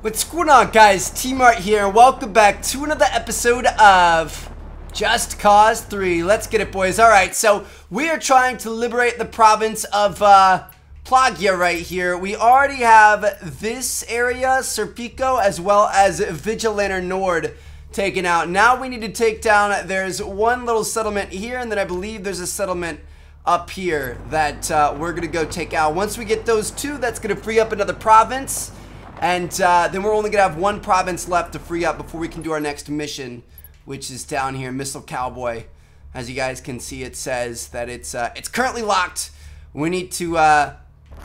What's going on guys, TmarTn here, welcome back to another episode of Just Cause 3. Let's get it boys. Alright, so we are trying to liberate the province of uh, Plagia right here. We already have this area, Serpico, as well as Vigilanter Nord taken out. Now we need to take down, there's one little settlement here, and then I believe there's a settlement up here that uh, we're going to go take out. Once we get those two, that's going to free up another province. And uh, then we're only going to have one province left to free up before we can do our next mission, which is down here, Missile Cowboy. As you guys can see, it says that it's uh, it's currently locked. We need to uh,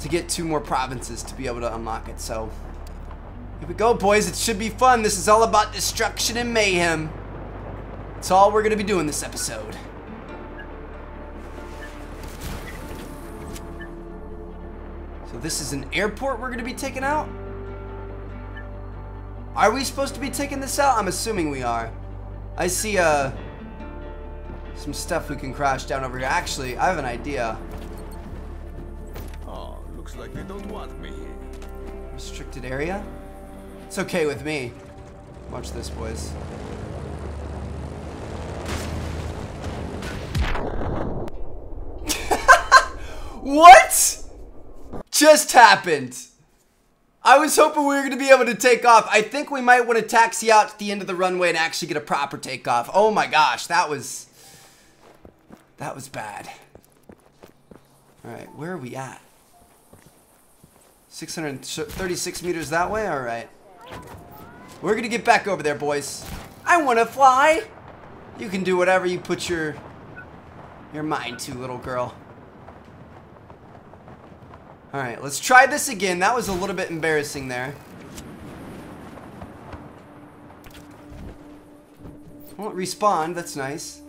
to get two more provinces to be able to unlock it. So here we go, boys. It should be fun. This is all about destruction and mayhem. It's all we're going to be doing this episode. So this is an airport we're going to be taking out? Are we supposed to be taking this out? I'm assuming we are. I see uh, some stuff we can crash down over here. Actually, I have an idea. Oh, looks like they don't want me here. Restricted area? It's okay with me. Watch this, boys. what? Just happened. I was hoping we were going to be able to take off. I think we might want to taxi out to the end of the runway and actually get a proper takeoff. Oh my gosh, that was... That was bad. Alright, where are we at? 636 meters that way? Alright. We're going to get back over there, boys. I want to fly! You can do whatever you put your... Your mind to, little girl. Alright, let's try this again. That was a little bit embarrassing there. Won't respawn, that's nice.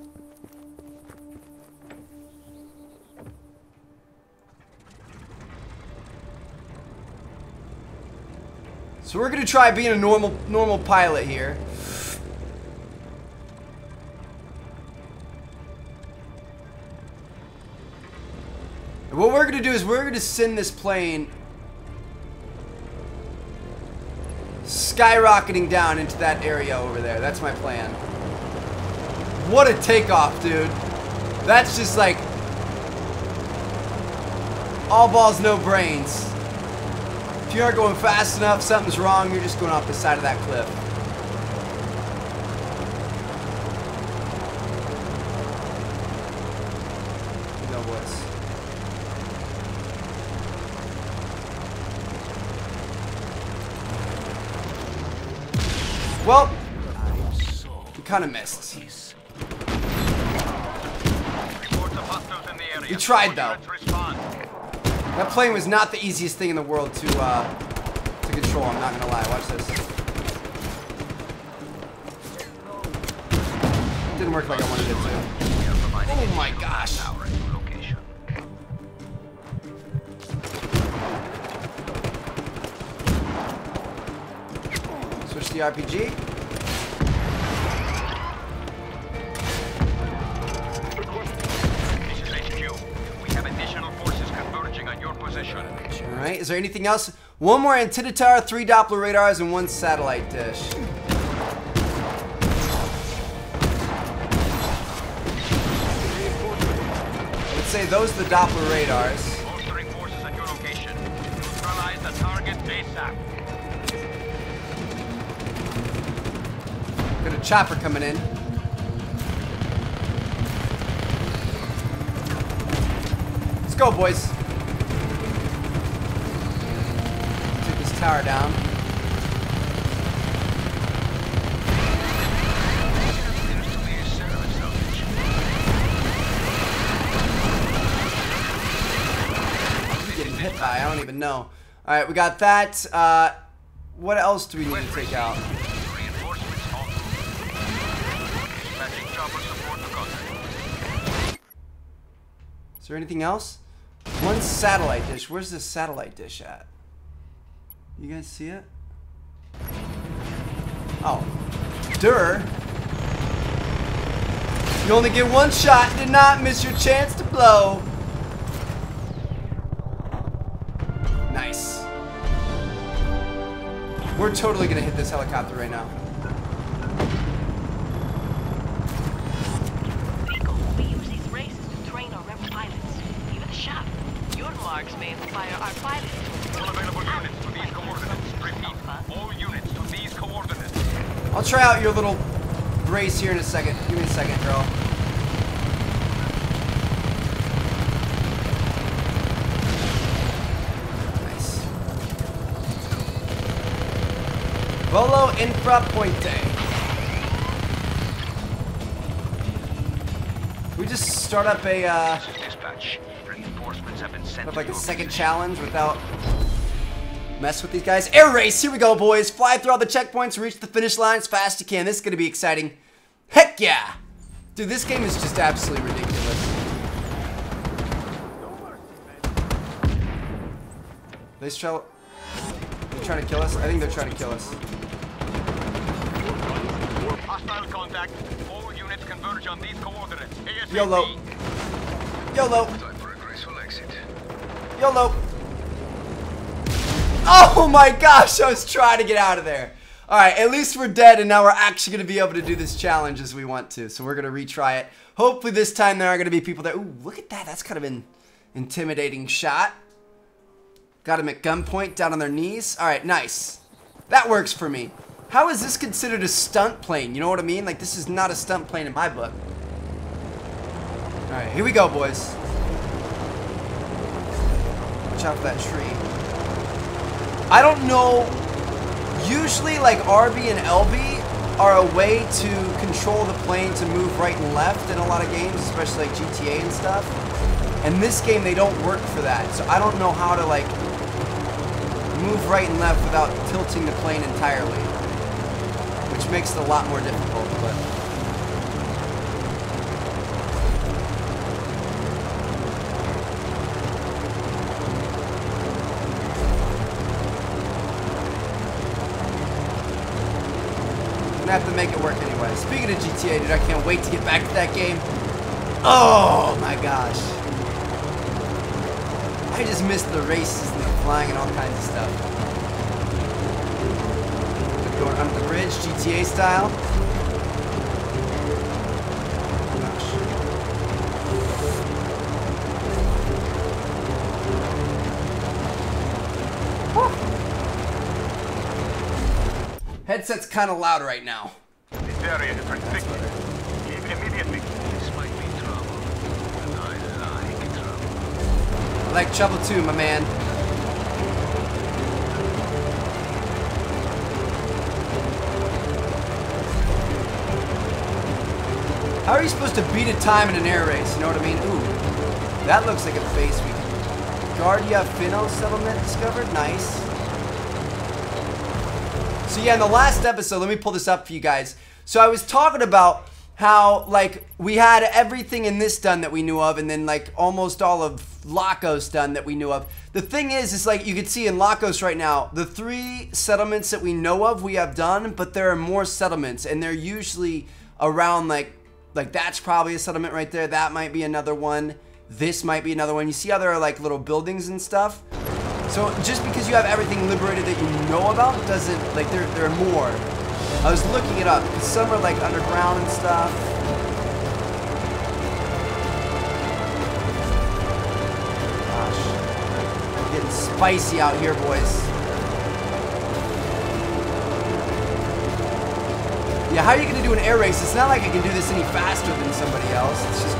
So we're gonna try being a normal normal pilot here. And what we're gonna do is we're gonna send this plane skyrocketing down into that area over there. That's my plan. What a takeoff, dude. That's just like all balls, no brains. If you aren't going fast enough, something's wrong. You're just going off the side of that cliff. No boys. Well, we kind of missed. We tried though. That plane was not the easiest thing in the world to uh, to control. I'm not gonna lie. Watch this. Didn't work like I wanted it to. Oh my gosh. The RPG. Alright, is there anything else? One more antenna tower, three Doppler radars, and one satellite dish. Let's say those are the Doppler radars. Bolstering forces at your location. Neutralize the Got a chopper coming in. Let's go, boys. Take this tower down. Getting hit by, I don't even know. Alright, we got that. Uh, what else do we need to take out? There anything else? One satellite dish. Where's this satellite dish at? You guys see it? Oh. Dur. You only get one shot. And did not miss your chance to blow. Nice. We're totally gonna hit this helicopter right now. Rico, we use these races to train our rebel pilots. Give it a shot. Your marks may inspire our pilots. All available units to these coordinates. Repeat, all units to these coordinates. I'll try out your little race here in a second. Give me a second, girl. Nice. Volo Infra Pointe. We just start up a uh, Dispatch. Reinforcements have been sent. have like a second challenge without mess with these guys. Air race, here we go, boys. Fly through all the checkpoints, reach the finish line as fast as you can. This is gonna be exciting. Heck yeah! Dude, this game is just absolutely ridiculous. They try, they trying to kill us? I think they're trying to kill us. Hostile contact. All units converge on these coordinates. ASAP. YOLO. YOLO. Time for a graceful exit. YOLO. Oh my gosh, I was trying to get out of there. Alright, at least we're dead and now we're actually to be able to do this challenge as we want to. So we're to retry it. Hopefully this time there are to be people there. Ooh, look at that. That's kind of an intimidating shot. Got them at gunpoint down on their knees. Alright, nice. That works for me. How is this considered a stunt plane? You know what I mean? Like, this is not a stunt plane in my book. Alright, here we go, boys. Out for that tree. I don't know. Usually, like RB and LB are a way to control the plane to move right and left in a lot of games, especially like GTA and stuff. And this game, they don't work for that. So I don't know how to like move right and left without tilting the plane entirely, which makes it a lot more difficult. But gonna have to make it work anyway. Speaking of GTA, dude, I can't wait to get back to that game. Oh my gosh. I just missed the races and the flying and all kinds of stuff. Going under the bridge, GTA style. Headset's kind of loud right now. This area is restricted. Leave immediately. This might be trouble. And I like trouble. I like trouble too, my man. How are you supposed to beat a time in an air race? You know what I mean? Ooh, that looks like a face we can. Guardia Fino settlement discovered. Nice. So yeah, in the last episode, let me pull this up for you guys. So I was talking about how like we had everything in this done that we knew of, and then like almost all of Lacos done that we knew of. The thing is, is like you can see in Lacos right now, the three settlements that we know of we have done, but there are more settlements, and they're usually around like like that's probably a settlement right there. That might be another one. This might be another one. You see how there are like little buildings and stuff? So just because you have everything liberated that you know about doesn't like there there are more. I was looking it up. Some are like underground and stuff. Gosh. Getting spicy out here, boys. Yeah, how are you gonna do an air race? It's not like I can do this any faster than somebody else. It's just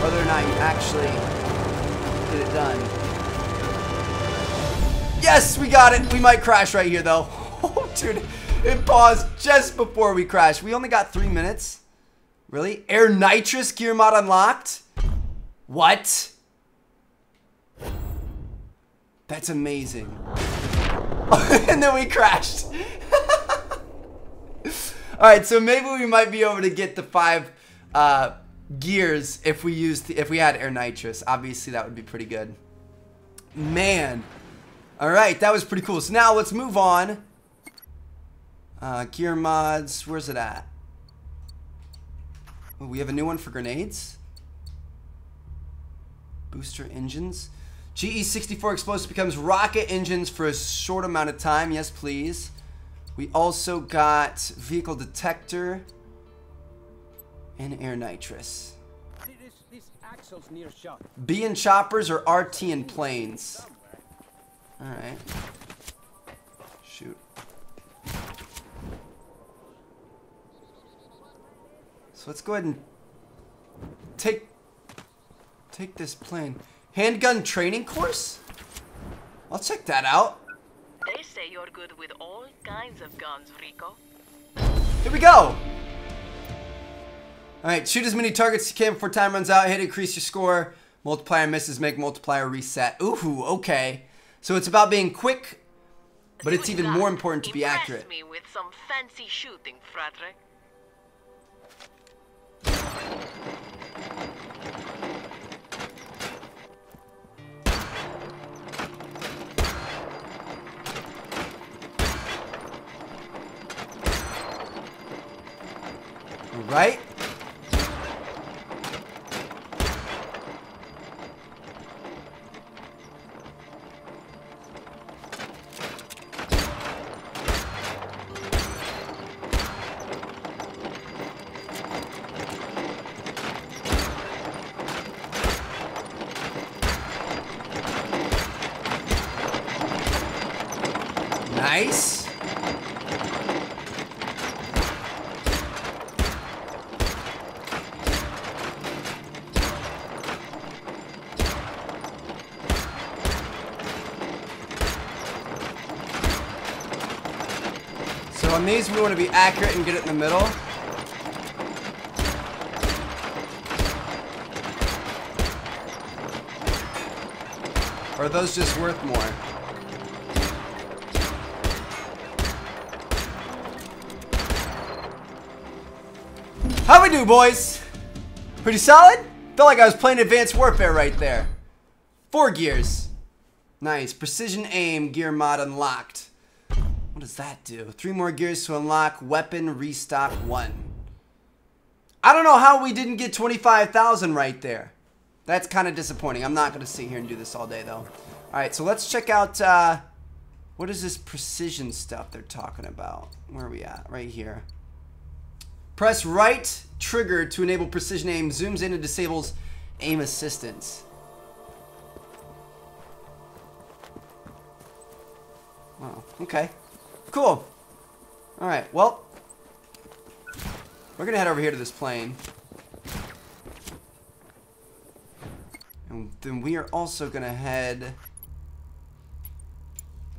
whether or not you actually get it done. Yes, we got it. We might crash right here, though. Oh, dude, it paused just before we crashed. We only got three minutes. Really? Air nitrous gear mod unlocked? What? That's amazing. and then we crashed. All right, so maybe we might be able to get the five uh, gears if we used if we had air nitrous. Obviously, that would be pretty good. Man. All right, that was pretty cool. So now let's move on. Uh, gear mods, where's it at? Oh, we have a new one for grenades. Booster engines. GE64 explosive becomes rocket engines for a short amount of time. Yes, please. We also got vehicle detector and air nitrous. This, this axle's near shot. B and choppers or RT and planes? Alright. Shoot. So let's go ahead and take take this plane. Handgun training course? I'll check that out. They say you're good with all kinds of guns, Rico. Here we go. Alright, shoot as many targets as you can before time runs out. Hit increase your score. Multiplier misses, make multiplier reset. Ooh, okay. So it's about being quick, but it's even more important to be accurate. me with some fancy shooting, Fratre. Right? Nice. So on these, we want to be accurate and get it in the middle. Are those just worth more? How we do, boys? Pretty solid? Felt like I was playing Advanced Warfare right there. Four gears. Nice. Precision aim gear mod unlocked. What does that do? Three more gears to unlock weapon restock one. I don't know how we didn't get 25,000 right there. That's kind of disappointing. I'm not going to sit here and do this all day, though. All right, so let's check out, uh, what is this precision stuff they're talking about? Where are we at? Right here. Press right trigger to enable precision aim. Zooms in and disables aim assistance. Wow, okay. Cool. Alright, well. We're gonna head over here to this plane. And then we are also gonna head...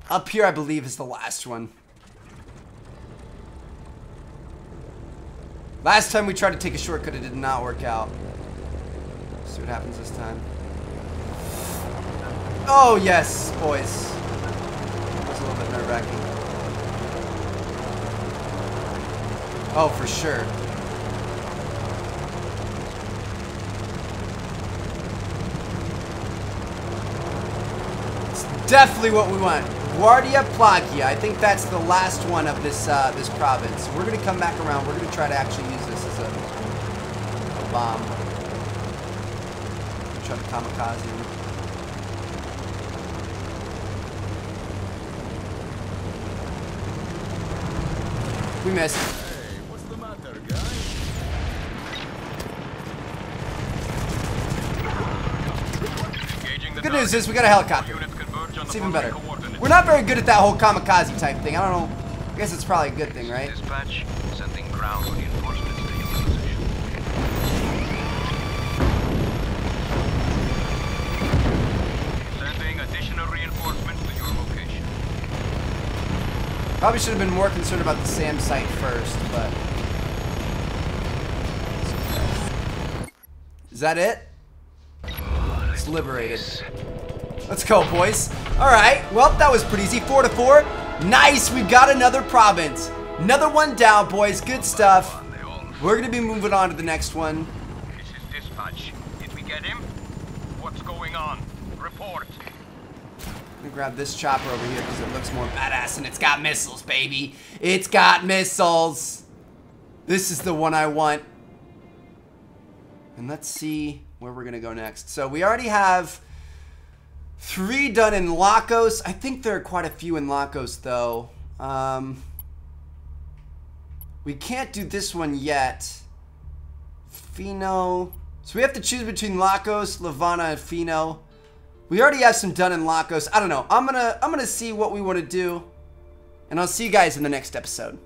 Up here, I believe, is the last one. Last time we tried to take a shortcut, it did not work out. Let's see what happens this time. Oh, yes, boys. That was a little bit nerve-wracking. Oh, for sure. It's definitely what we want. Guardia Plagia. I think that's the last one of this uh, this province. We're gonna come back around. We're gonna try to actually use this as a, a bomb. Try to kamikaze. We missed. What's the matter, guys? The Good news is we got a helicopter. It's even better. We're not very good at that whole kamikaze type thing. I don't know. I guess it's probably a good thing, right? Dispatch, sending ground reinforcements to your position. Sending additional reinforcements to your location. Probably should have been more concerned about the SAM site first, but. Is that it? It's liberated. Let's go, boys. All right. Well, that was pretty easy. Four to four. Nice. We got another province. Another one down, boys. Good stuff. We're gonna be moving on to the next one. This is dispatch. Did we get him? What's going on? Report. I'm gonna grab this chopper over here because it looks more badass and it's got missiles, baby. It's got missiles. This is the one I want. And let's see where we're gonna go next. So we already have three done in Lacos. I think there are quite a few in Lacos though. Um, We can't do this one yet. Fino. So we have to choose between Lacos, Lavana, and Fino. We already have some done in Lacos. I don't know. I'm gonna I'm gonna see what we want to do. And I'll see you guys in the next episode.